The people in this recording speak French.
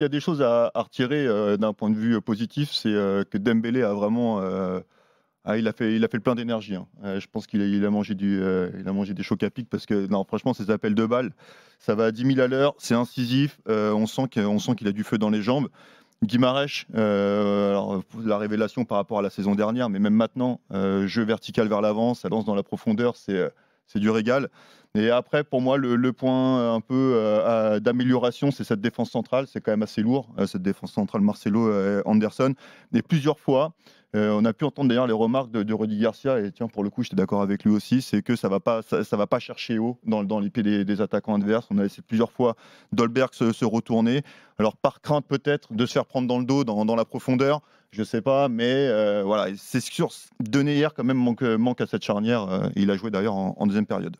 Il y a des choses à, retirer d'un point de vue positif, c'est que Dembélé a vraiment ah, il, a fait, il a fait le plein d'énergie. Hein. Euh, je pense qu'il a, mangé du, euh, il a mangé des chocs à pic parce que, non, franchement, ces appels de balles, ça va à 10 000 à l'heure, c'est incisif, euh, on sent qu'il a du feu dans les jambes. Guimarèche, la révélation par rapport à la saison dernière, mais même maintenant, jeu vertical vers l'avant, ça lance dans la profondeur, c'est du régal. Et après, pour moi, le, point un peu d'amélioration, c'est cette défense centrale. C'est quand même assez lourd, cette défense centrale Marcelo Anderson. Et plusieurs fois, euh, on a pu entendre d'ailleurs les remarques de, Rudy Garcia, et tiens, pour le coup, j'étais d'accord avec lui aussi, c'est que ça ne va, pas, ça, va pas chercher haut dans, dans les pieds des, attaquants adverses. On a essayé plusieurs fois Dolberg se, retourner. Alors, par crainte peut-être de se faire prendre dans le dos, dans, la profondeur, je ne sais pas, mais euh, voilà, c'est sûr, Deneyer quand même manque, manque à cette charnière. Euh, il a joué d'ailleurs en, deuxième période.